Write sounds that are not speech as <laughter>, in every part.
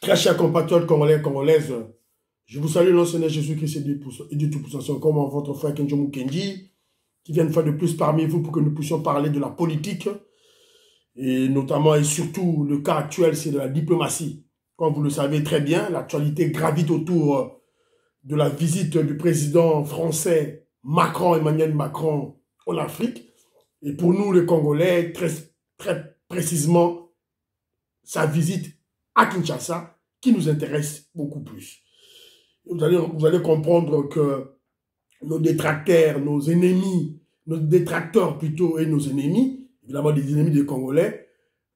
Très chers compatriotes congolais et congolaises, je vous salue dans Seigneur Jésus-Christ et du Tout-Puissant, comme votre frère Kenjomu Kenji, qui vient une fois de plus parmi vous pour que nous puissions parler de la politique, et notamment et surtout le cas actuel, c'est de la diplomatie. Comme vous le savez très bien, l'actualité gravite autour de la visite du président français Macron, Emmanuel Macron, en Afrique. Et pour nous, les Congolais, très précisément, sa visite à Kinshasa qui nous intéresse beaucoup plus. Vous allez, comprendre que nos détracteurs, nos ennemis, nos détracteurs plutôt et nos ennemis, évidemment des ennemis des Congolais,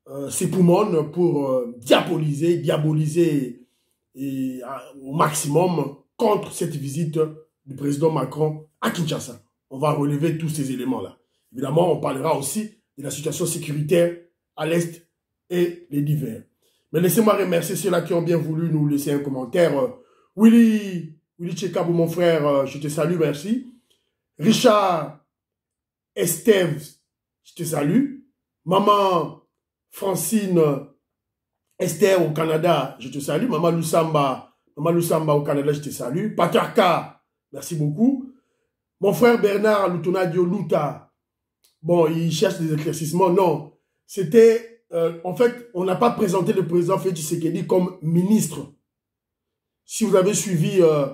euh, pour euh, diaboliser, diaboliser et, au maximum contre cette visite du président Macron à Kinshasa. On va relever tous ces éléments-là. Évidemment, on parlera aussi de la situation sécuritaire à l'Est et les divers. Mais laissez-moi remercier ceux-là qui ont bien voulu nous laisser un commentaire. Willy, Willy Tchekabou, mon frère, euh, je te salue, merci. Richard Estève, je te salue. Maman Francine Esther au Canada, je te salue. Maman Lusamba, Maman Lusamba au Canada, je te salue. Patarka, merci beaucoup. Mon frère Bernard Lutonadio Luta, bon, il cherche des éclaircissements. Non, c'était euh, en fait, on n'a pas présenté le président Félix Tshisekedi comme ministre. Si vous avez suivi euh,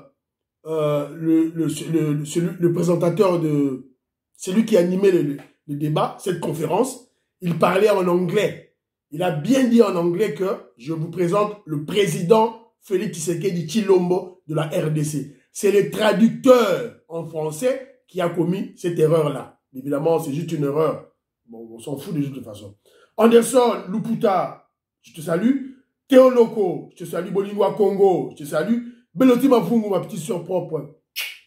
euh, le, le, le, le, présentateur de... Celui qui animait le, le débat, cette conférence, il parlait en anglais. Il a bien dit en anglais que je vous présente le président Félix Tshisekedi Chilombo de la RDC. C'est le traducteur en français qui a commis cette erreur-là. Évidemment, c'est juste une erreur. Bon, on s'en fout de toute façon. Anderson Luputa, je te salue. Théo Loco, je te salue. Bolingwa Congo, je te salue. Beloti Mafungu, ma petite soeur propre.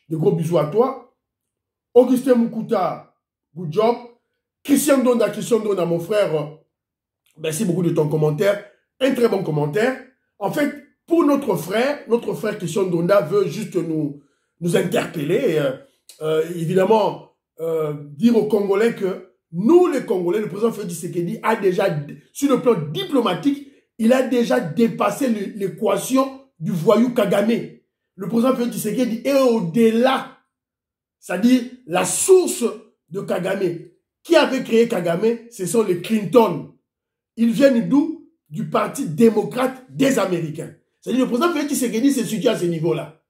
De gros bisous à toi. Augustin Mukuta, good job. Christian Donda, Christian Donda, mon frère, merci beaucoup de ton commentaire. Un très bon commentaire. En fait, pour notre frère, notre frère Christian Donda veut juste nous, nous interpeller. Euh, euh, évidemment, euh, dire aux Congolais que nous, les Congolais, le président Félix Tshisekedi a déjà, sur le plan diplomatique, il a déjà dépassé l'équation du voyou Kagame. Le président Félix Tshisekedi est au-delà, c'est-à-dire la source de Kagame. Qui avait créé Kagame? Ce sont les Clinton. Ils viennent d'où? Du Parti démocrate des Américains. C'est-à-dire le président Félix Tshisekedi se situe à ce niveau-là,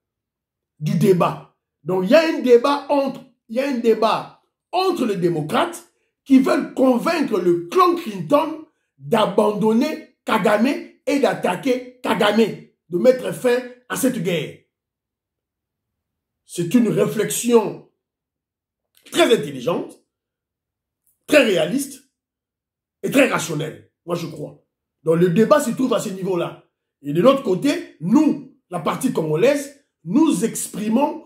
du débat. Donc il y a un débat entre, il y a un débat entre les démocrates qui veulent convaincre le clan Clinton d'abandonner Kagame et d'attaquer Kagame, de mettre fin à cette guerre. C'est une réflexion très intelligente, très réaliste et très rationnelle, moi je crois. Donc le débat se trouve à ce niveau-là. Et de l'autre côté, nous, la partie congolaise, nous exprimons,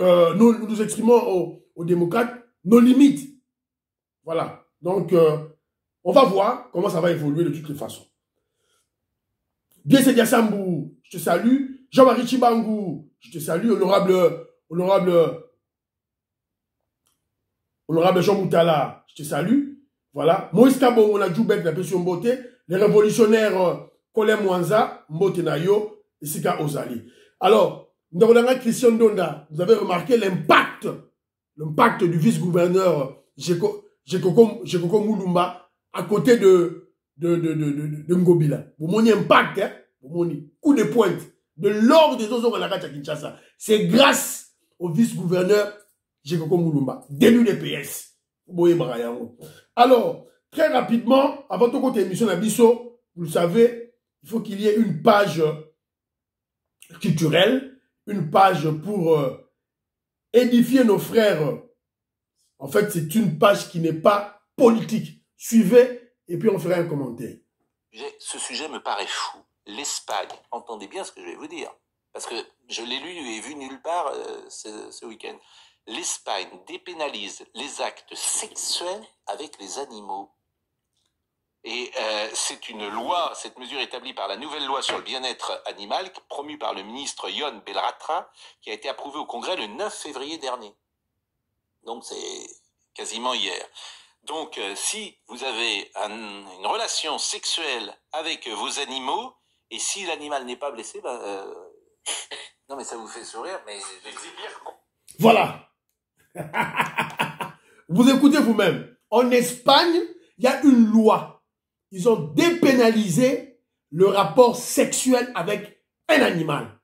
euh, nous, nous exprimons aux démocrates nos limites voilà. Donc, euh, on va voir comment ça va évoluer de toutes les façons. Bien Sambou, je te salue. Jean-Marie Chibangou, je te salue. Honorable, honorable, honorable Jean Moutala, je te salue. Voilà. Moïse Kabo, on a Djoubek, la pression beauté. Les révolutionnaires, Colin euh, Mwanza, Mbote Nayo, et Sika Ozali. Alors, nous avons Christian Donda. Vous avez remarqué l'impact, l'impact du vice-gouverneur Jeko, Jekoko Moulumba à côté de, de, de, de, de, de Ngobila. Vous m'avez impact, hein? Vous coup de pointe de l'ordre des autres à Kinshasa. C'est grâce au vice-gouverneur Jekoko Moulumba, d'élu des PS. Alors, très rapidement, avant tout côté émission Nabiso, vous le savez, il faut qu'il y ait une page culturelle, une page pour euh, édifier nos frères en fait, c'est une page qui n'est pas politique. Suivez et puis on fera un commentaire. Ce sujet me paraît fou. L'Espagne, entendez bien ce que je vais vous dire, parce que je l'ai lu et vu nulle part euh, ce, week-end. L'Espagne dépénalise les actes sexuels avec les animaux. Et euh, c'est une loi, cette mesure établie par la nouvelle loi sur le bien-être animal, promue par le ministre Yon Belratra, qui a été approuvée au Congrès le 9 février dernier. Donc c'est quasiment hier. Donc euh, si vous avez une relation sexuelle avec vos animaux, Et si l'animal n'est pas blessé, ben, euh, <laughs> non mais ça vous fait sourire, mais Voilà. <laughs> vous écoutez vous-même. En Espagne, il y a une loi. Ils ont dépénalisé le rapport sexuel avec un animal.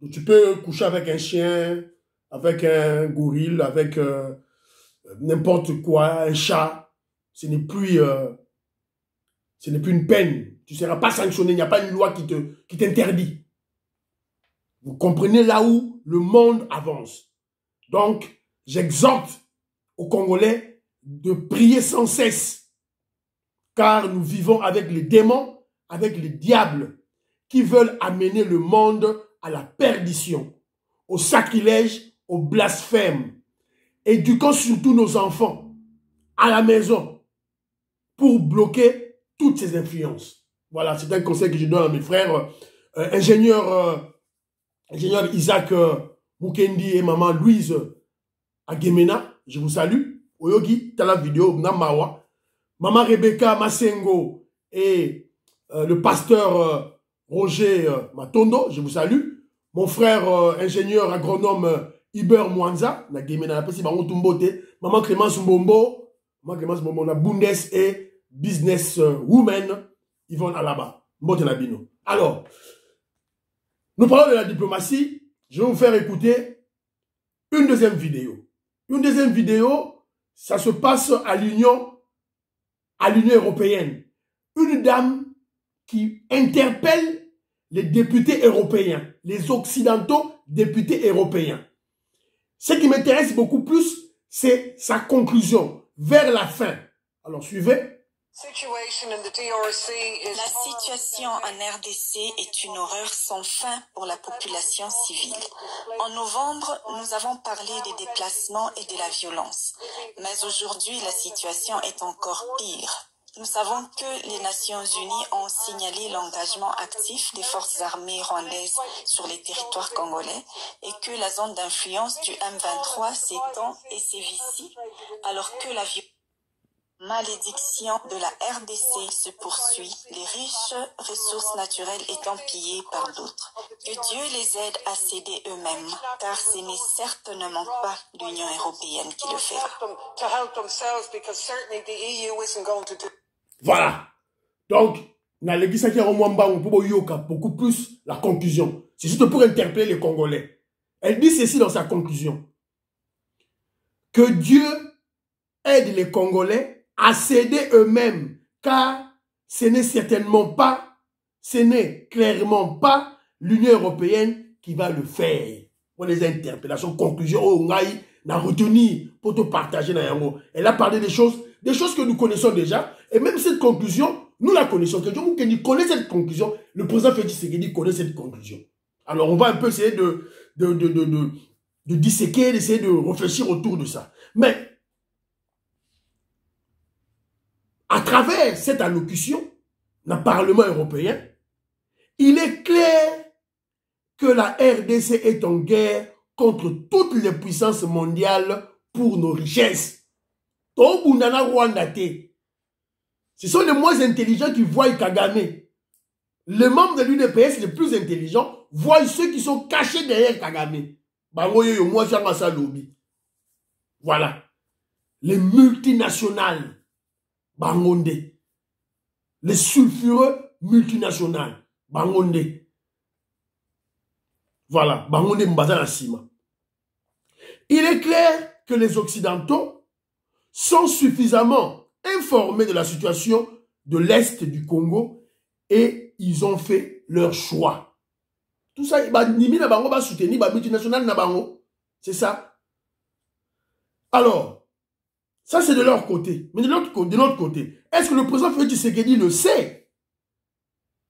Donc, tu peux coucher avec un chien, avec un gorille, avec euh, n'importe quoi, un chat. Ce n'est plus, euh, ce n'est plus une peine. Tu ne seras pas sanctionné. Il n'y a pas une loi qui te, qui t'interdit. Vous comprenez là où le monde avance. Donc, j'exhorte aux Congolais de prier sans cesse. Car nous vivons avec les démons, avec les diables qui veulent amener le monde à la perdition, au sacrilège, au blasphème. Éduquons surtout nos enfants à la maison pour bloquer toutes ces influences. Voilà, c'est un conseil que je donne à mes frères euh, ingénieurs, euh, ingénieur Isaac euh, et maman Louise Agemena. Je vous salue. Oyogi, t'as la vidéo, Namawa. Maman Rebecca Masengo et le pasteur Roger Matondo, je vous salue. Mon frère ingénieur agronome Iber Mwanza, na Gemena, na pesi. Maman Clémence Mbombo, maman Clémence Mbombo, na Bundes et Business Woman, Yvonne Alaba. Mbote na bino. Alors, nous parlons de la diplomatie. Je vais vous faire écouter une deuxième vidéo. Une deuxième vidéo, ça se passe à l'Union, à l'Union européenne. Une dame qui interpelle les députés européens, les occidentaux députés européens. Ce qui m'intéresse beaucoup plus, c'est sa conclusion vers la fin. Alors suivez. La situation en RDC est une horreur sans fin pour la population civile. En novembre, nous avons parlé des déplacements et de la violence. Mais aujourd'hui, la situation est encore pire. Nous savons que les Nations Unies ont signalé l'engagement actif des forces armées rwandaises sur les territoires congolais et que la zone d'influence du M23 s'étend et sévicie alors que la malédiction de la RDC se poursuit, les riches ressources naturelles étant pillées par d'autres. Que Dieu les aide à céder eux-mêmes, car ce n'est certainement pas l'Union européenne qui le fera. Voilà. Donc, beaucoup plus la conclusion. C'est juste pour interpeller les Congolais. Elle dit ceci dans sa conclusion. Que Dieu aide les Congolais à céder eux-mêmes, car ce n'est certainement pas, ce n'est clairement pas l'Union européenne qui va le faire. Pour les interpellations, conclusions, oh, n'a retenu pour te partager Elle a parlé des choses, des choses que nous connaissons déjà, et même cette conclusion, nous la connaissons. Quelqu'un qui connaît cette conclusion, le président Félix Tshisekedi connaît cette conclusion. Alors on va un peu essayer de, de, de, de, de, disséquer, d'essayer de réfléchir autour de ça. Mais à travers cette allocution le Parlement européen, il est clair que la RDC est en guerre contre toutes les puissances mondiales pour nos richesses. Ce sont les moins intelligents qui voient Kagame. Les membres de l'UDPS les plus intelligents voient ceux qui sont cachés derrière Kagame. Voilà. Les multinationales. Bangonde les sulfureux multinationales. Bangonde voilà. Bangonde mbaza sima. Il est clair que les occidentaux sont suffisamment informés de la situation de l'est du Congo et ils ont fait leur choix tout ça banimi na bango ba soutenir ba multinationales na bango c'est ça alors ça, c'est de leur côté. Mais de l'autre côté, est-ce que le président Félix Tshisekedi le sait?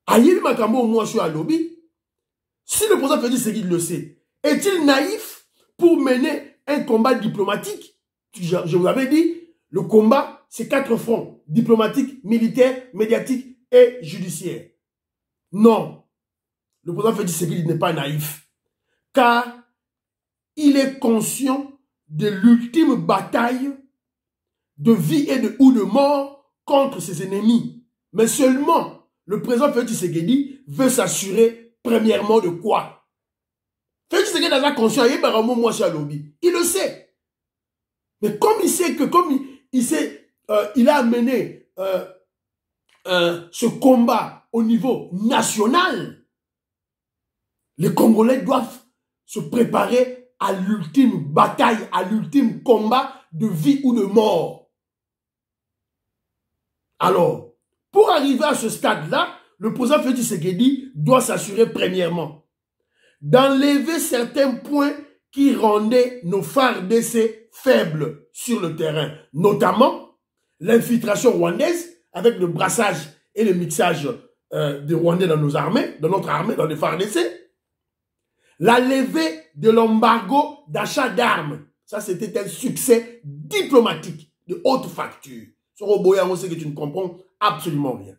Aïe Makambo, moi, je suis lobby. Si le président Félix Tshisekedi le sait, est-il naïf pour mener un combat diplomatique je, je vous avais dit, le combat, c'est quatre fronts. Diplomatique, militaire, médiatique et judiciaire. Non. Le président Félix Tshisekedi n'est pas naïf. Car il est conscient de l'ultime bataille de vie et de, ou de mort contre ses ennemis. Mais seulement le président Félix Tshisekedi veut s'assurer premièrement de quoi? Félix Tshisekedi a conscience, il le sait. Mais comme il sait que, comme il, sait, euh, il a amené euh, euh, ce combat au niveau national, les Congolais doivent se préparer à l'ultime bataille, à l'ultime combat de vie ou de mort. Alors, pour arriver à ce stade-là, le président Félix Tshisekedi doit s'assurer premièrement d'enlever certains points qui rendaient nos phares d'essai faibles sur le terrain, notamment l'infiltration rwandaise avec le brassage et le mixage euh, des Rwandais dans nos armées, dans notre armée, dans les d'essai, la levée de l'embargo d'achat d'armes. Ça, c'était un succès diplomatique de haute facture. Sur on sait que tu ne comprends absolument rien.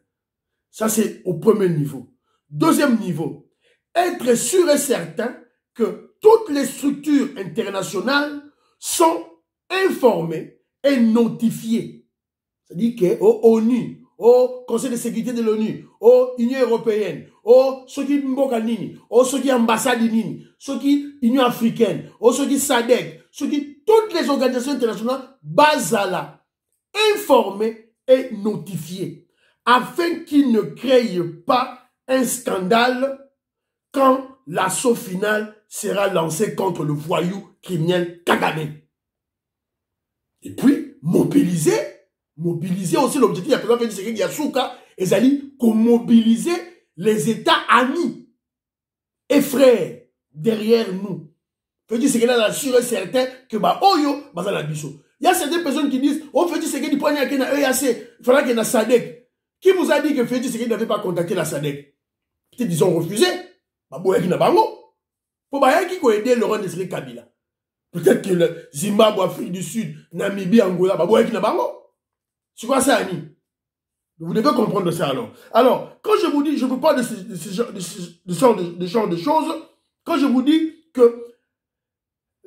Ça, c'est au premier niveau. Deuxième niveau, être sûr et certain que toutes les structures internationales sont informées et notifiées. C'est-à-dire qu'au ONU, au Conseil de sécurité de l'ONU, au Union européenne, au soki mboka nini, au soki ambassade nini, Union africaine, au soki SADC, soki toutes les organisations internationales basala informés et notifiés afin qu'ils ne créent pas un scandale quand l'assaut final sera lancé contre le voyou criminel Kagame. Et puis, mobiliser, mobiliser aussi l'objectif, il y a du Yasuka, et allez mobiliser les États amis et frères derrière nous. C'est là sûr et certain que bah oyo bah ça. Il y a certaines personnes qui disent, oh, Fedi Sekedi poignée à EAC, il faudra qu'il ait SADEC. Qui vous a dit que Fedi n'avait pas contacté la SADEC Peut-être ils ont refusé. Bah, n'a Qui a aidé Laurent Desiré Kabila? Peut-être que le Zimbabwe, Afrique du Sud, Namibie, Angola, qui n'a pas C'est quoi ça, Annie? Vous devez comprendre ça alors. Alors, quand je vous dis, je ne veux pas de ce, de ce genre de, de choses, quand je vous dis que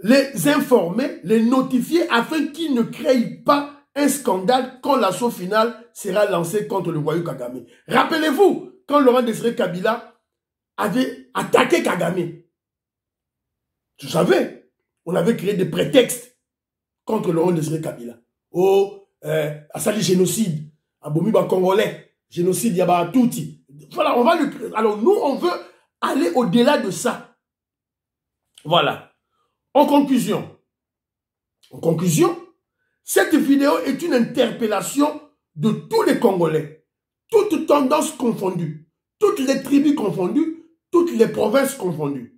les informer, les notifier afin qu'ils ne créent pas un scandale quand l'assaut final sera lancé contre le voyou Kagame. Rappelez-vous, quand Laurent Désiré Kabila avait attaqué Kagame, vous savez, on avait créé des prétextes contre Laurent Désiré Kabila. Oh, euh, Assali génocide, Abomiba Congolais, génocide Yaba Touti. Voilà, on va le... Alors nous, on veut aller au-delà de ça. Voilà. En conclusion, en conclusion, cette vidéo est une interpellation de tous les Congolais, toutes tendances confondues, toutes les tribus confondues, toutes les provinces confondues,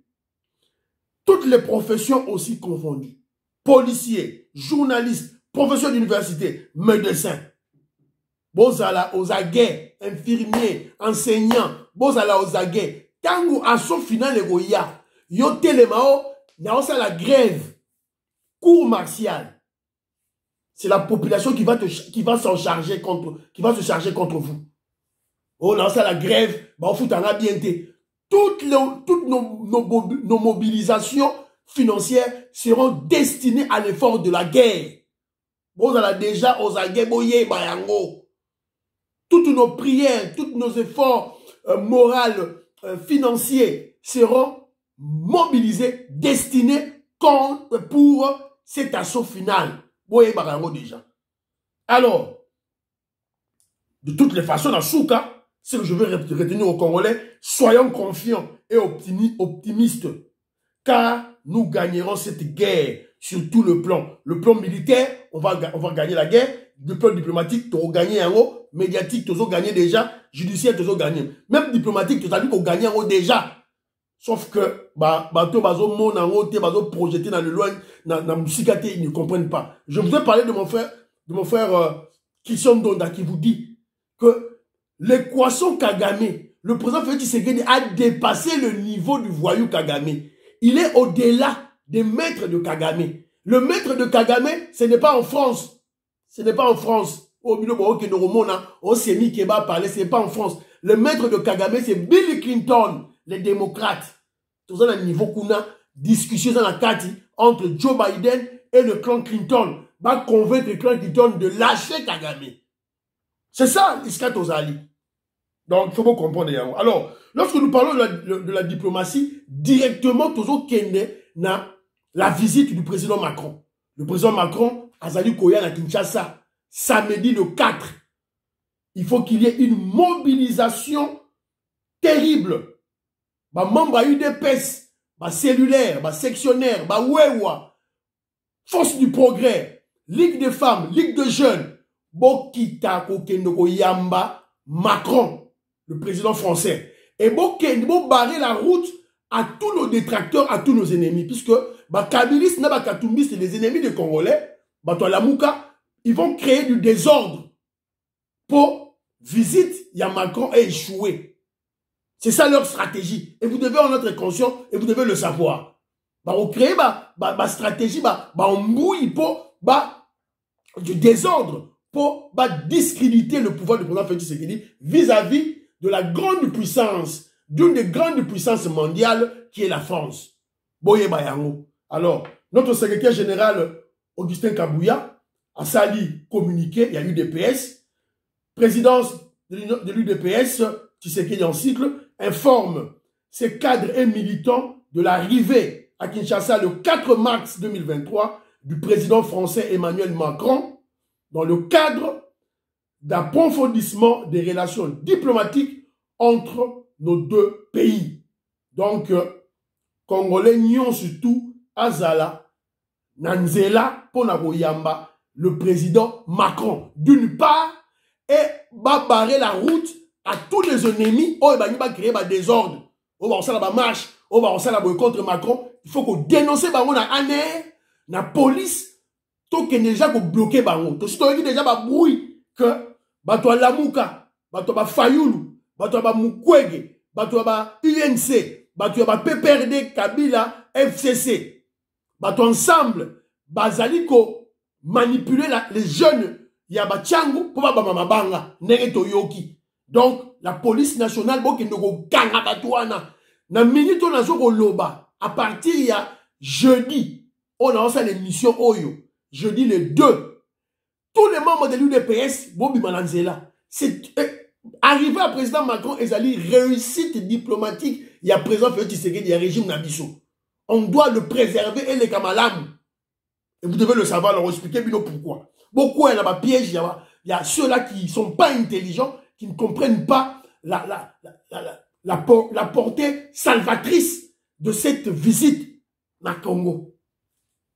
toutes les professions aussi confondues. Policiers, journalistes, professeurs d'université, médecins. Bozala aux aguets, infirmiers, enseignants, bozala aguets. Tango asso final egoya, yo telemao dans la grève, cours martial, c'est la population qui va, te, qui va s'en charger contre, qui va se charger contre vous. Oh, la grève, on fout en bien Toutes, les, toutes nos, nos, mobilisations financières seront destinées à l'effort de la guerre. Bon, on a déjà aux boye bayango. Toutes nos prières, tous nos efforts euh, moraux, euh, financiers seront mobilisé, destiné pour cet assaut final. Déjà. Alors, de toutes les façons, dans Souka, ce que je veux retenir aux Congolais, soyons confiants et optimistes, car nous gagnerons cette guerre sur tout le plan. Le plan militaire, on va, on va gagner la guerre. Le plan diplomatique, tu vas gagner en haut. Médiatique, tu vas gagner déjà. Judiciaire, tu vas gagner. Même diplomatique, tu as dit qu'on gagne en haut déjà. Sauf que, bah, bazo, mon te, bazo, projeté dans le loin, dans, dans musikate, ils ne comprennent pas. Je voudrais parler de mon frère, de mon frère, euh, Christian Donda, qui vous dit que l'équation Kagame, le président Félix Tshisekedi a dépassé le niveau du voyou Kagame. Il est au-delà des maîtres de Kagame. Le maître de Kagame, ce n'est pas en France. Ce n'est pas en France. Parler, ce n'est pas en France. Le maître de Kagame, c'est Bill Clinton les démocrates Tout ça, niveau kuna discussion dans la carte entre Joe Biden et le clan Clinton va convaincre le clan Clinton de lâcher Kagame. C'est ça, l'Iska Tozali. Donc, il faut comprendre. Alors, lorsque nous parlons de la, diplomatie, directement, toujours Kende, la visite du président Macron. Le président Macron, Azali Koya à Kinshasa, samedi le 4. Il faut qu'il y ait une mobilisation terrible. Ba membre UDPS, ba cellulaire, ba sectionnaire, ba wewa, force du progrès, Ligue des femmes, Ligue de jeunes, Bokita Kokendoko Yamba, Macron, le président français. Et Bokendo barrer la route à tous nos détracteurs, à tous nos ennemis. Puisque Bakabilis, Nabakatumbis, les ennemis des Congolais, Lamuka, ils vont créer du désordre pour visite, il y a Macron a échoué. C'est ça leur stratégie. Et vous devez en être conscient et vous devez le savoir. Bah, on crée bah, bah, bah stratégie, bah, bah, on mouille pour bah, du désordre pour bah, discréditer le pouvoir du président Félix Tshisekedi vis-à-vis de la grande puissance, d'une des grandes puissances mondiales qui est la France. Boye Bayango. Alors, notre secrétaire général Augustin Kabouya a sali communiqué, il y a l'UDPS, présidence de l'UDPS, Tshisekedi en cycle, informe ses cadres et militants de l'arrivée à Kinshasa le 4 mars 2023 du président français Emmanuel Macron dans le cadre d'approfondissement des relations diplomatiques entre nos deux pays. Donc, Congolais nions surtout Azala, Nanzela, Ponaboyamba, le président Macron, d'une part, et va barrer la route à tous les ennemis, oh, il va créer des désordre. Oh, on va marche, oh, on va contre Macron. Il faut qu'on dénonce ANR, na police, tokende deja kobloke bango. Tosi toyoki deja babui ke bato ya lamuka bato ya bafayulu bato ya bamukwege bato ya ba unc bato ya bapprd kabila fcc bato ensemble bazali komanipule les jeunes ya batiango mpo babama mabanga ndenge toyoki. Donc la police nationale bokende kokanga bato wana. Na minute oyo nazo koloba à partir ya jeudi oyo naosala émission oyo jeudi le 2 tous les membres de l'UDPS bobima na nzela c'est euh, arrivé à président Macron ezali réussite diplomatique ya président Félix Tshisekedi ya régime na biso on doit le préserver et les kamalamu et vous devez le savoir leur expliquer bino pourquoi. Beaucoup il y a des pièges il y a ceux-là qui sont pas intelligents qui ne comprennent pas la, la, la, la portée salvatrice de cette visite na Congo.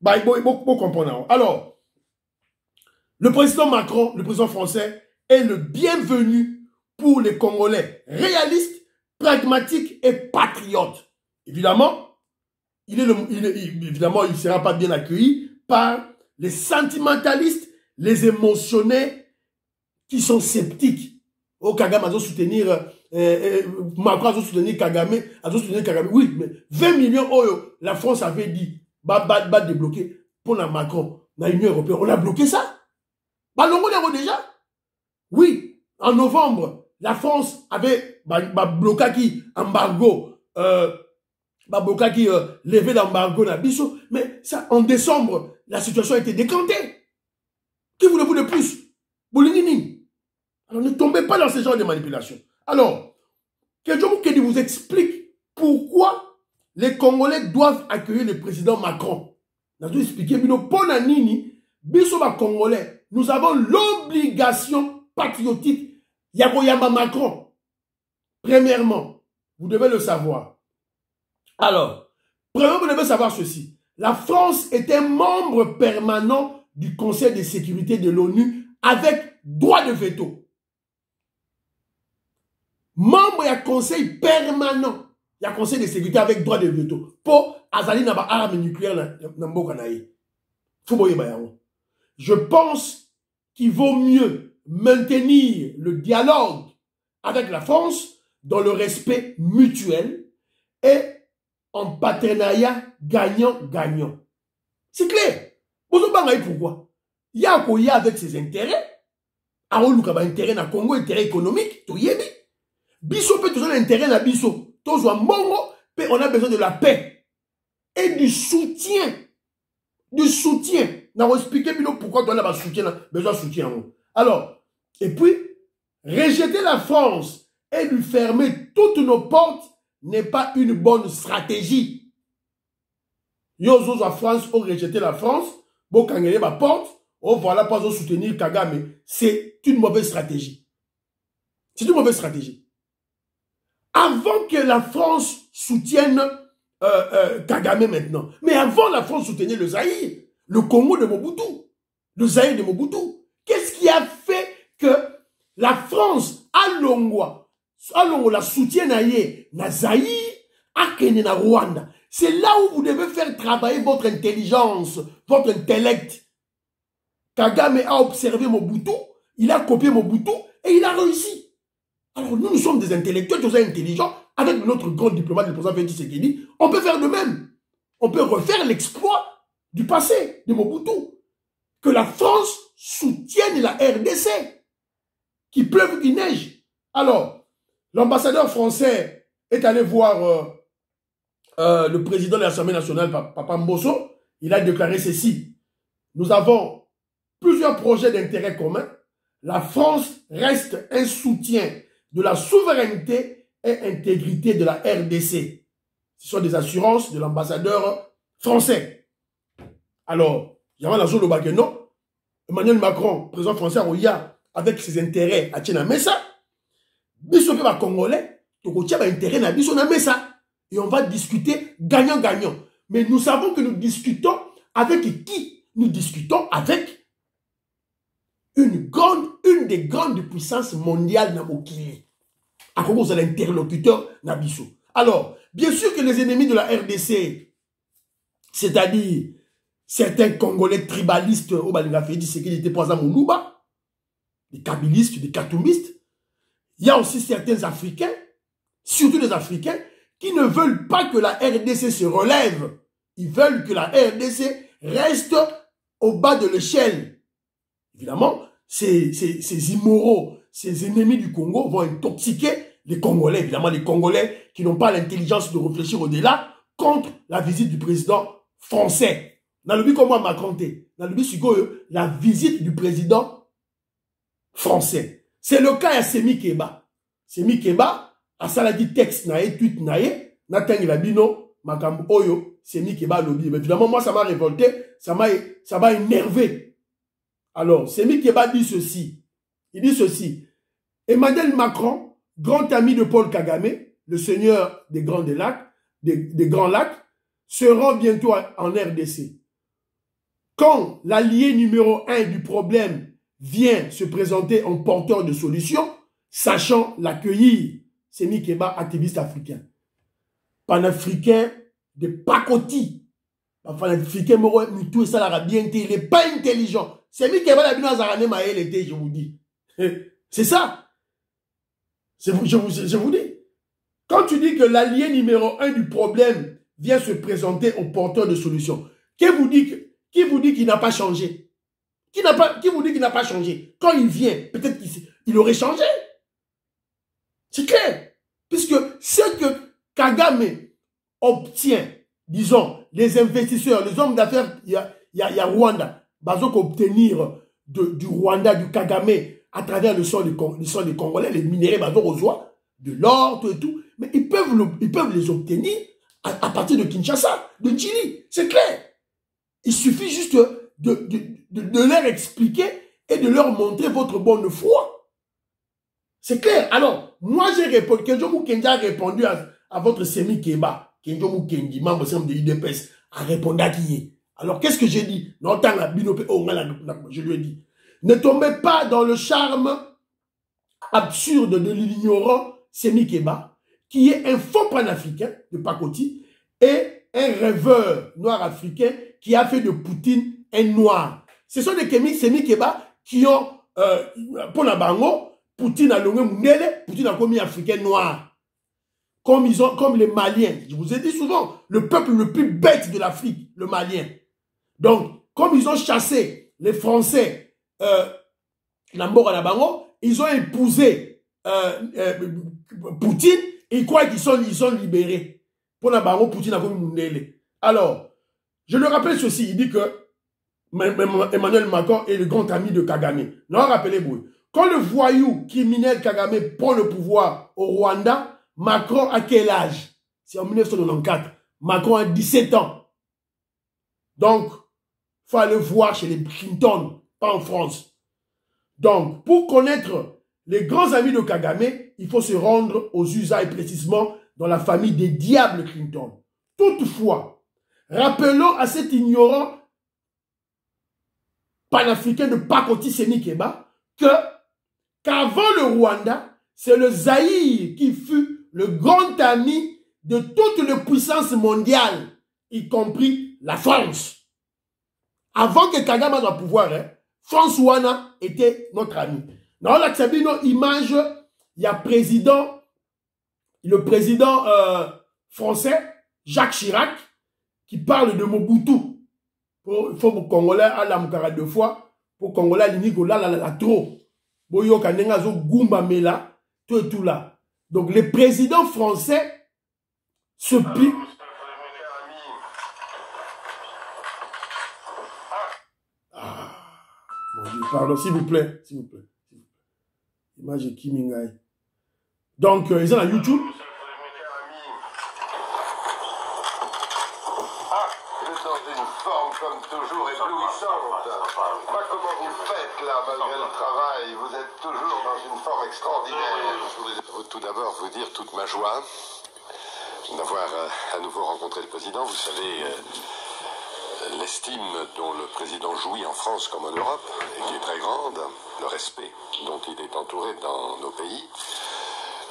Bah, comprendre. Alors, le président Macron, le président français, est le bienvenu pour les Congolais réalistes, pragmatiques et patriotes. Évidemment, il il ne sera pas bien accueilli par les sentimentalistes, les émotionnés qui sont sceptiques. Au Kagame a soutenir eh, eh, Macron a soutenu Kagame, a soutenu Kagame. Oui, mais 20 millions, oh, la France avait dit, bah, bah, débloquer pour la Macron, dans l'Union Européenne. On a bloqué ça. Bah, l'on déjà. Oui, en novembre, la France avait, bah, bloqué qui, embargo, bah, bloqué qui, euh, levé l'embargo dans Bissot. Mais ça, en décembre, la situation a été décantée. Qui voulez-vous de plus? Boulinini. Alors, ne tombez pas dans ce genre de manipulation. Alors, quelqu'un qui vous explique pourquoi les Congolais doivent accueillir le président Macron. Nous expliquer, Nini, Congolais, nous avons l'obligation patriotique Yaboyama Macron. Premièrement, vous devez le savoir. Alors, premièrement, vous devez savoir ceci. La France est un membre permanent du Conseil de sécurité de l'ONU avec droit de veto. membre ya conseil permanent ya conseil de sécurité avec droit de veto mpo azali na nucléaire fo boyeba yango je pense qu'il vaut mieux maintenir le dialogue avec la France dans le respect mutuel et en partenariat gagnant-gagnant. C'est clair. Pourquoi? Il y a quoi? Avec ses intérêts. Aoluka ba intérêt na Congo intérêt économique, to yebi. biso mpe toza na intérêt na biso tozwa mbongo on a besoin de la paix et du soutien du soutien nakoexplike bino pourquoi toza na basoutien na besoin soutien yango alors et puis rejeter la france et lui fermer toutes nos portes n'est pas une bonne stratégie. Yo à France ont rejeté la France, bon kangele ma porte, oh voilà pas soutenir Kagame, c'est une mauvaise stratégie. C'est une mauvaise stratégie. Avant que la France soutienne euh, euh, Kagame maintenant, mais avant la France soutenait le Zaïre, le Congo de Mobutu, le Zaïre de Mobutu, qu'est-ce qui a fait que la France, à Longwa, à la soutienne na à Kenya, Rwanda? C'est là où vous devez faire travailler votre intelligence, votre intellect. Kagame a observé Mobutu, il a copié Mobutu et il a réussi. Alors nous, nous sommes des intellectuels, sommes intelligents, avec notre grand diplomate, le président Félix Tshisekedi, on peut faire de même. On peut refaire l'exploit du passé de Mobutu. Que la France soutienne la RDC. Qu'il pleuve ou qu'il neige. Alors, l'ambassadeur français est allé voir euh, euh, le président de l'Assemblée nationale, Papa Mbosso. Il a déclaré ceci. Nous avons plusieurs projets d'intérêt commun. La France reste un soutien de la souveraineté et intégrité de la RDC. Ce sont des assurances de l'ambassadeur français. Alors, il y a la zone de non. Emmanuel Macron, président français, Roya, avec ses intérêts à Tchena Mesa, biso pe ba congolais, tokotia ba intérêt na biso na Mesa. Et on va discuter gagnant-gagnant. Mais nous savons que nous discutons avec qui? Nous discutons avec une grande, une des grandes puissances mondiales na mokili. À quoi vous allez l'interlocuteur Nabiso. Alors, bien sûr que les ennemis de la RDC, c'est-à-dire certains Congolais tribalistes, au Balinga c'est qu'il était par exemple Moulouba, des Kabilistes, des Katoumistes, il y a aussi certains Africains, surtout les Africains, qui ne veulent pas que la RDC se relève. Ils veulent que la RDC reste au bas de l'échelle. Évidemment, ces, ces, ces immoraux, ces ennemis du Congo vont intoxiquer les Congolais, évidemment les Congolais qui n'ont pas l'intelligence de réfléchir au-delà contre la visite du président français. Nalobi comment Macron Nalobi la visite du président français. C'est le cas à Semi Keba. Semi Keba, à dit texte nae, tweet nae, natangi la bino, makambo oyo, Semi Keba lobby. Mais évidemment, moi, ça m'a révolté, ça m'a, ça m'a énervé. Alors, Semi Keba dit ceci. Il dit ceci. Emmanuel Macron, grand ami de Paul Kagame, le seigneur des Grands Lacs, des, Grands Lacs, se rend bientôt en RDC. Quand l'allié numéro un du problème vient se présenter en porteur de solution, sachant l'accueillir, c'est Mikeba, activiste africain. Panafricain de pacoti. Panafricain, tout ça l'a bien il n'est pas intelligent. C'est Mikeba la bino maël était, je vous dis. <laughs> C'est ça. Je vous, je, vous, je vous dis. Quand tu dis que l'allié numéro un du problème vient se présenter au porteur de solution, qui vous dit qui vous dit qu'il n'a pas changé? Qui, n'a pas, qui vous dit qu'il n'a pas changé? Quand il vient, peut-être qu'il aurait changé. C'est clair. Puisque ce que Kagame obtient, disons, les investisseurs, les hommes d'affaires, il y a, y, a, y a Rwanda, obtenir du Rwanda, du Kagame, à travers le sol des, le Congolais, les minéraux, Bazok reçoit de l'or, et tout. Mais ils peuvent, ils peuvent les obtenir à, partir de Kinshasa, de Chili. C'est clair. Il suffit juste de, de, de, leur expliquer et de leur montrer votre bonne foi. C'est clair. Alors, moi j'ai répondu, Kenjo a répondu à, à votre Semi Keba. Kenjo Mukendi, membre de l'IDPS, a répondu à qui Alors, qu'est-ce que j'ai dit? Non, oh, je lui ai dit, ne tombez pas dans le charme absurde de l'ignorant Semi Keba, qui est un faux panafricain de Pakoti et un rêveur noir africain qui a fait de Poutine un noir. Ce sont des Kémi Keba qui ont, euh, pour la bango, Poutine a nommé Mounele, Poutine a commis africain noir. Comme, ils ont, comme les Maliens. Je vous ai dit souvent, le peuple le plus bête de l'Afrique, le Malien. Donc, comme ils ont chassé les Français, euh, la mort à la bango, ils ont épousé euh, euh, Poutine et ils croient qu'ils sont, ils libérés. Pour la bango, Poutine a Mounele. Alors, je le rappelle ceci, il dit que Emmanuel Macron est le grand ami de Kagame. Non, rappelez-vous, quand le voyou criminel Kagame prend le pouvoir au Rwanda, Macron a quel âge? C'est en 1994. Macron a 17 ans. Donc, faut aller voir chez les Clinton, pas en France. Donc, pour connaître les grands amis de Kagame, il faut se rendre aux usages précisément dans la famille des diables Clinton. Toutefois, rappelons à cet ignorant panafricain de Pakoti Senikeba que qu'avant le Rwanda, c'est le Zaïre qui fut le grand ami de toutes les puissances mondiales, y compris la France. Avant que Kagame soit au pouvoir, hein, France Wana était notre ami. Dans la image, il y a président, le président euh, français, Jacques Chirac, qui parle de Mobutu. Il faut que Congolais à la deux fois, pour Congolais à la la la trop. Boyoka zo gumba mela, tout et tout là. Donc les présidents français se plient. Ah, mon Dieu, pardon, s'il vous plaît, s'il vous plaît. Image Kimingai. Donc, euh, ils ont la YouTube. comme toujours éblouissante. Pas comment vous faites là, malgré le travail. Vous êtes toujours dans une forme extraordinaire. Tout d'abord vous dire toute ma joie d'avoir euh, à nouveau rencontré le président. Vous savez, euh, l'estime dont le président jouit en France comme en Europe, et qui est très grande, le respect dont il est entouré dans nos pays.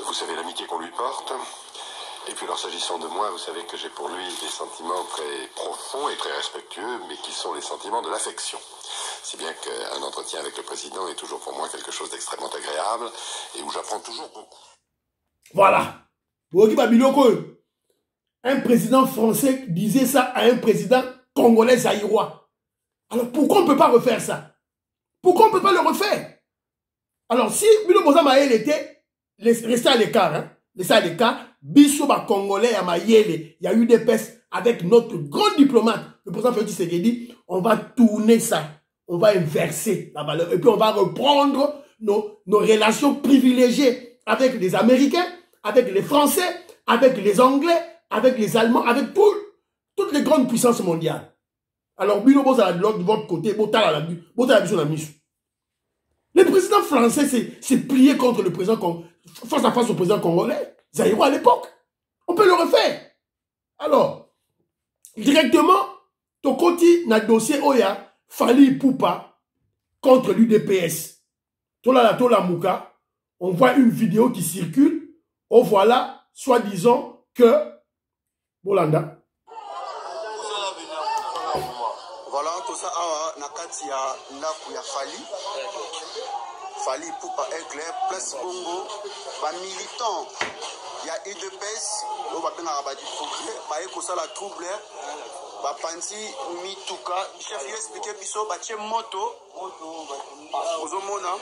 Vous savez l'amitié qu'on lui porte. Et puis alors s'agissant de moi, vous savez que j'ai pour lui des sentiments très profonds et très respectueux, mais qui sont les sentiments de l'affection. Si bien qu'un entretien avec le président est toujours pour moi quelque chose d'extrêmement agréable et où j'apprends toujours beaucoup. Voilà. Un président français disait ça à un président congolais zaïrois. Alors pourquoi on ne peut pas refaire ça? Pourquoi on ne peut pas le refaire? Alors si Bilo Maël était resté à l'écart, hein, à l'écart, biso congolais à mayele il y a eu des pestes avec notre grand diplomate le président Félix Tshisekedi on va tourner ça on va inverser la valeur et puis on va reprendre nos, nos relations privilégiées avec les Américains avec les Français avec les Anglais avec les Allemands avec tout, toutes les grandes puissances mondiales alors bino bozala de votre côté botala la miso le président français s'est plié contre le président face à face au président congolais Zaïro à l'époque. On peut le refaire. Alors, directement, Tokoti na dossier Oya, Fali Poupa contre l'UDPS. Tola la Mouka, on voit une vidéo qui circule. On voit là, soi-disant, que Bolanda. Voilà, tout ça, nakati ya ndaku ya Fali. Fali Poupa est clair, place Bongo, ba militant ya udps oyo babengaka badifogre baye kosala trouble bapanzi mituka. Chef yo explike biso batie moto. Ozomona.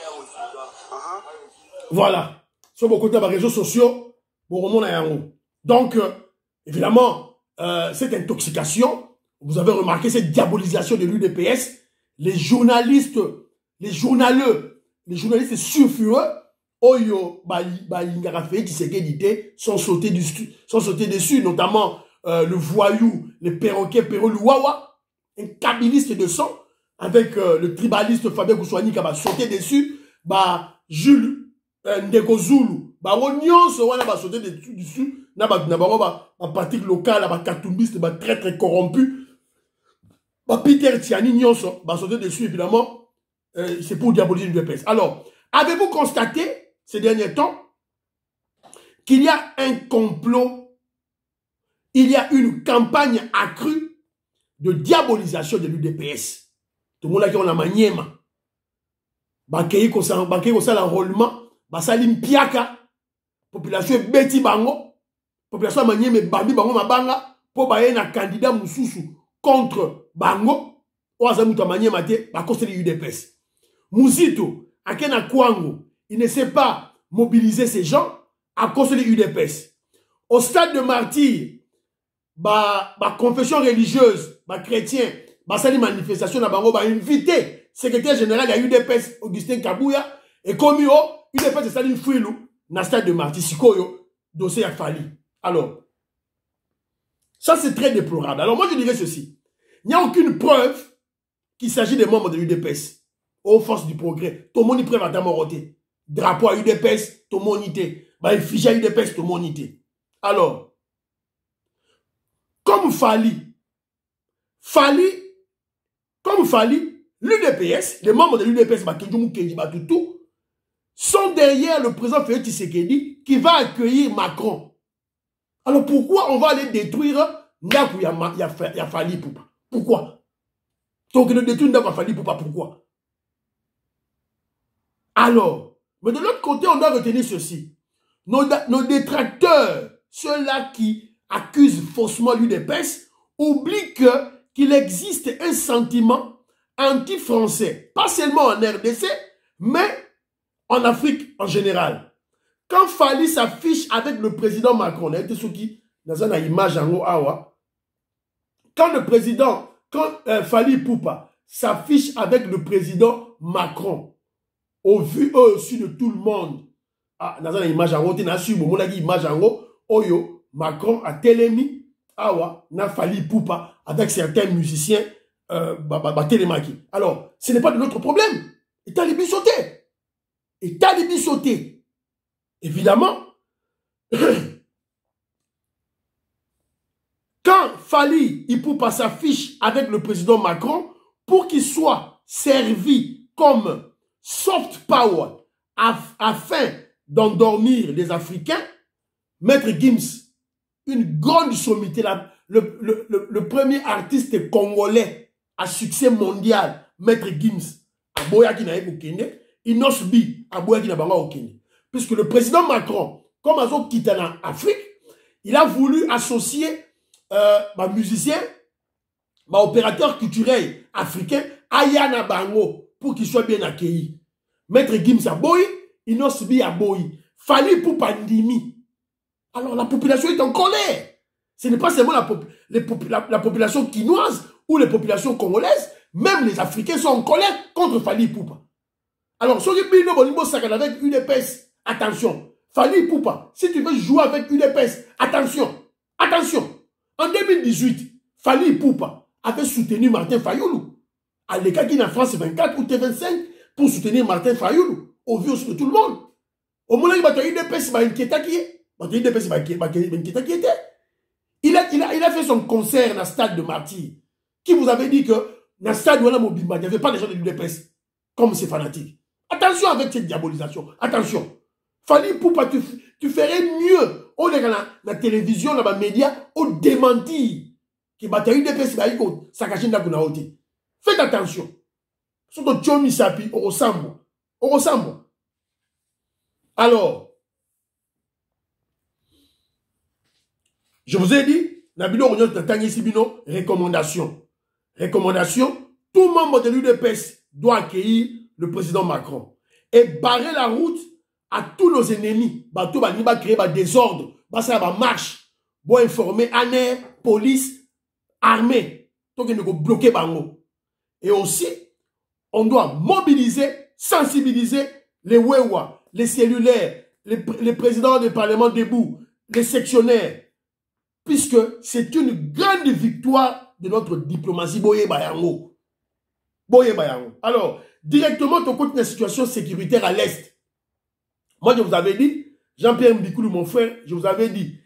Voilà. So bokota baréseaux sociaux bokomona yango donc euh, évidemment euh, cette intoxication vous avez remarqué cette diabolisation de l'udps les journalistes les journaleux les journalistes sulfureux Oyo balingaka Félix Tshisekedi te sont sautés dessus, sont sautés dessus, notamment euh, le voyou, le perroquet Perro un kabiliste de sang, avec euh, le tribaliste Fabien Koussouani qui va sauter dessus, bah Jules euh, Ndeko bah on nyonso wana va sauter dessus, dessus na ba na bango ba pratique locale, ba katumbiste, ba très très corrompu, bah Peter Tiani nyonso va sauter dessus évidemment, euh, c'est pour diaboliser une VPS. Alors, avez-vous constaté ces derniers temps qu'il y a un complot, il y a une campagne accrue de diabolisation de l'UDPS. Tout le monde a dit on a maniema. Bakei kosala enrôlement, basali mpiaka, population ebeti bango, population maniema ebambi bango mabanga, po baye na candidat mususu contre bango, oyo aza mutu amaniema te, bakoseli UDPS. Muzito, ake na kwango, il ne sait pas mobiliser ces gens à cause de l'UDPS. Au stade de martyr, ma bah, confession religieuse, ma chrétien, ma sali manifestation na bango ba invité. Secrétaire général de l'UDPS Augustin Kabouya ekomi o udps esali mfwilu na stade de marti sikoyo dossier ya fali. Alors ça c'est très déplorable. Alors moi je dirais ceci. Il n'y a aucune preuve qu'il s'agit des membres de l'UDPS aux forces du progrès. Tomoni preuve ata moko te drapeau ya udps tomoni te baeffigie ya udps tomoni te alors comme fali fali comme fali l'UDPS les membres de l'UDPS sont derrière le président Félix Tshisekedi qui va accueillir Macron. Alors pourquoi on va aller détruire Ndaku Yafali Poupa? Pourquoi? Donc de détruire Ndaku Yafali Poupa, pourquoi? Alors, mais de l'autre côté, on doit retenir ceci. Nos détracteurs, ceux-là qui accusent faussement l'UDPS, oublient qu'il existe un sentiment anti-français, pas seulement en RDC, mais en Afrique en général. Quand Fali s'affiche avec le président Macron, quand le président, quand euh, Fali Poupa s'affiche avec le président Macron, au vu au dessus de tout le monde, ah, image en haut, image en haut, Macron a télémi, awa, na Fali Poupa, avec certains musiciens, euh, bah, bah. Alors, ce n'est pas de notre problème. Il t'a les sauter et talibi sauté. Évidemment, <coughs> quand Fali Ipoupa s'affiche avec le président Macron pour qu'il soit servi comme soft power afin d'endormir les Africains, Maître Gims, une grande sommité, le, le, premier artiste congolais à succès mondial, Maître Gims, à Boyaki Kende, Inos Bi, aboyaki na bango okende. Puisque le président Macron, comme azo quitte en Afrique, il a voulu associer euh, ma musicien, ma opérateur culturel africain, Ayana Bango, pour qu'il soit bien accueilli. Maître Gims Aboy, Inos Bi Aboy, Fali pour Pandimi. Alors la population est en colère. Ce n'est pas seulement la, les la, la, population quinoise ou les populations congolaises, même les Africains sont en colère contre Fali Poupa. Alors, si Sakana avec une épaisse, attention. Fali Poupa, si tu veux jouer avec une épaisse, attention. Attention. En 2018, Fali Poupa avait soutenu Martin Fayoulou. À l'écart qui en France 24 ou T25 pour soutenir Martin Fayoulou. Au vu de tout le monde. Au moment où il y a une épaisse, il y a qui est. Il a, il, a, il a fait son concert dans le stade de Martyr. Qui vous avait dit que dans le stade où il n'y avait pas de gens de l'UDPS comme ces fanatiques. Attention avec cette diabolisation. Attention. Fali Poupa, tu, tu ferais mieux. Dans la, la télévision, dans les médias, on démentit. Qui ça. Faites attention. Surtout Tchomi Sapi, on ressemble. On ressemble. Alors, je vous ai dit, Tatani Sibino, recommandation. Recommandation, tout membre de l'UDPS doit accueillir le président Macron, et barrer la route à tous nos ennemis. Bateau va créer un désordre, va ça va marche, pour informer ANER, police, armée, donc faut bloquer Bango. Et aussi, on doit mobiliser, sensibiliser les Wewa, les cellulaires, les, les présidents des parlements debout, les sectionnaires, puisque c'est une grande victoire de notre diplomatie. Boye Bayango. Boye Bayango. Alors, directement côté de la situation sécuritaire à l'Est. Moi, je vous avais dit, Jean-Pierre Mbikoulou, mon frère, je vous avais dit,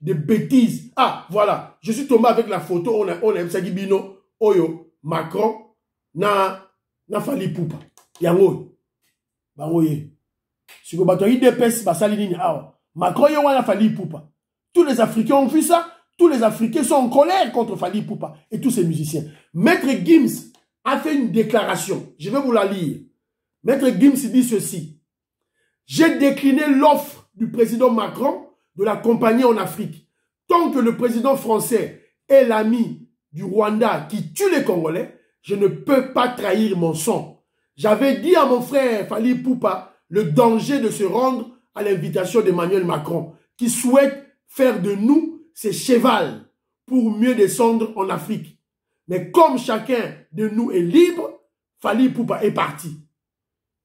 de bêtises. Ah, voilà. Je suis tombé avec la photo, on a, on a Bino, Oyo, Macron, na, na Fali Poupa. Yango. Bangoye. Si vous battez IDPS, basali nini, ah, Macron, yo, wana Fali Poupa. Tous les Africains ont vu ça. Tous les Africains sont en colère contre Fali Poupa et tous ces musiciens. Maître Gims, a fait une déclaration. Je vais vous la lire. Maître Gims dit ceci. J'ai décliné l'offre du président Macron de l'accompagner en Afrique. Tant que le président français est l'ami du Rwanda qui tue les Congolais, je ne peux pas trahir mon sang. J'avais dit à mon frère Fali Poupa le danger de se rendre à l'invitation d'Emmanuel Macron, qui souhaite faire de nous ses chevals pour mieux descendre en Afrique. Mais comme chacun de nous est libre, Fali Poupa est parti.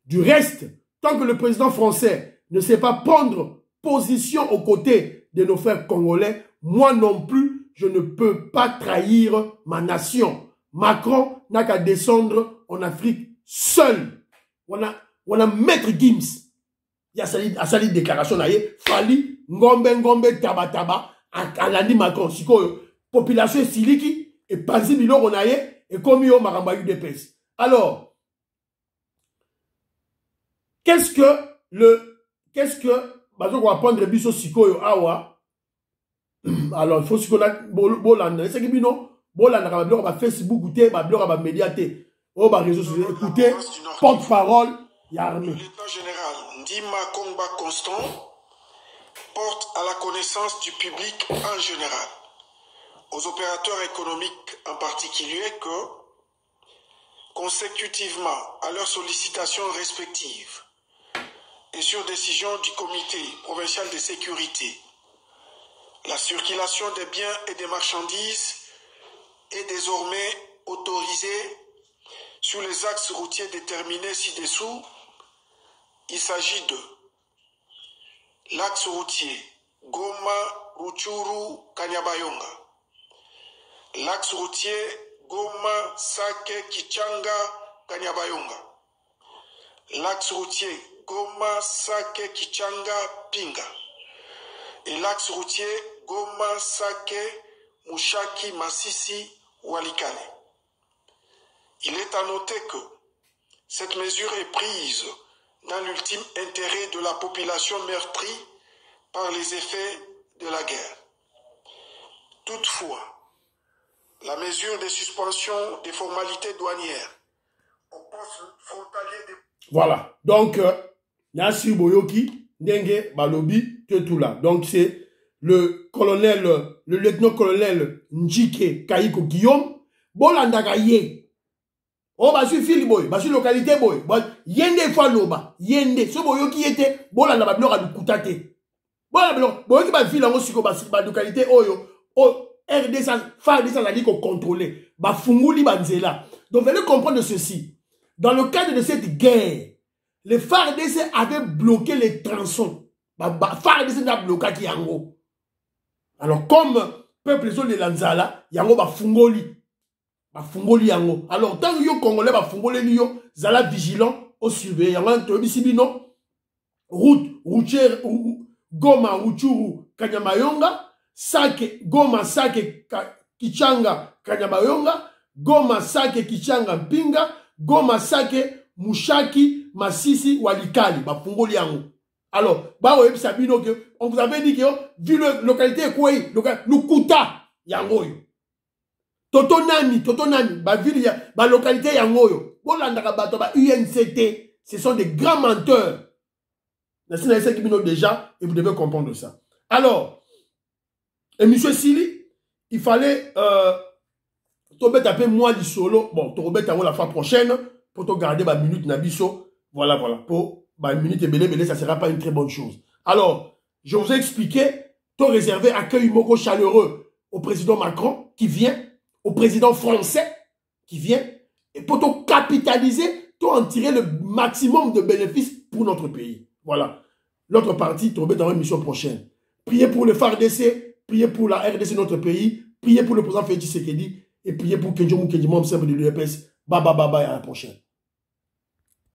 Du reste, tant que le président français ne sait pas prendre position aux côtés de nos frères congolais, moi non plus, je ne peux pas trahir ma nation. Macron n'a qu'à descendre en Afrique seul. On Maître Gims. asali déclaration na ye fali ngombe ngombe tabataba alandi macron sikoyo population esiliki epanzi biloko na ye ekomi yo makambo ya udps alors qu'est-ce que le qu'est-ce que bazo koapprendre biso sikoyo awa? <clears throat> Alors il faut sikoyo bolanda. Esengi bino? Bolandaka babiloko bafacebook te babiloko ya bamédia te. Oh, Oyo baréseau sociaux écoute porte parole ya armée Ndima Kongba Constant porte à la connaissance du public en général, aux opérateurs économiques en particulier, que, consécutivement à leurs sollicitations respectives et sur décision du comité provincial de sécurité, la circulation des biens et des marchandises est désormais autorisée sur les axes routiers déterminés ci-dessous, il s'agit de l'axe routier Goma, Ruchuru, Kanyabayonga, l'axe routier Goma, Sake, Kichanga, Kanyabayonga, l'axe routier Goma, Sake, Kichanga, Pinga, et l'axe routier Goma, Sake, Mushaki, Masisi, Walikane. Il est à noter que cette mesure est prise dans l'ultime intérêt de la population meurtrie par les effets de la guerre. Toutefois, la mesure de suspension des formalités douanières au poste frontalier des... Voilà. Donc, euh, Nassi Boyoki, Ndenge Balobi, là. Donc, c'est le colonel, le lieutenant-colonel Njike Kaiko Guillaume, Bolandaka Ye, oyo bazwi fili boye bazwi lokalité boye ye nde efo aloba ye nde so boyoki ye te bolanda babiloko ya lokuta te bolanda biloko boyoki bavile yango sikoyo balokalité oyo. Rdc fardc azali kocontrôle bafunguli banzela donc venez comprendre ceci. Dans le cadre de cette guerre le fardc avait bloqué les tronçons. Fardc nde ablokaki yango. Alors comme peuple ezolela nzala yango bafungoli bafungoli yango. Alors ntango yo congolais bafungoleli yo zala vigilant osurveille yango toyebisi bino route routière goma ruchuru kanyamayonga sake goma sake kichanga kanyabayonga goma sake kichanga mpinga goma sake mushaki masisi walikali. Bafungoli yango. Alors baoyebisa bino ke on vous avait dit ke ville localité ekwei lukuta yango oyo totonami totonami bavile ya balokalité yango oyo bolandaka bato ba unct ce sont des grands menteurs. Nasi na esaki bino déjà et vous devez comprendre ça. Alors émission esili il fallait euh, tobeta mpe mwa lisolo bon tokobeta yango la fois prochaine mpo togarde baminute na biso. Voilà voilà. Mpo baminute ebele ebele ça sera pas une très bonne chose. Alors je vous ai expliqué to réserver accueil chaleureux au président Macron qui vient au président français qui vient et pour tout capitaliser, tout en tirer le maximum de bénéfices pour notre pays. Voilà. L'autre partie, tomber dans une mission prochaine. Priez pour le FARDC, priez pour la RDC, notre pays, priez pour le président Félix Sekedi et priez pour Kenjo Moukedi, membre de l'UEPS. Baba baba et à la prochaine.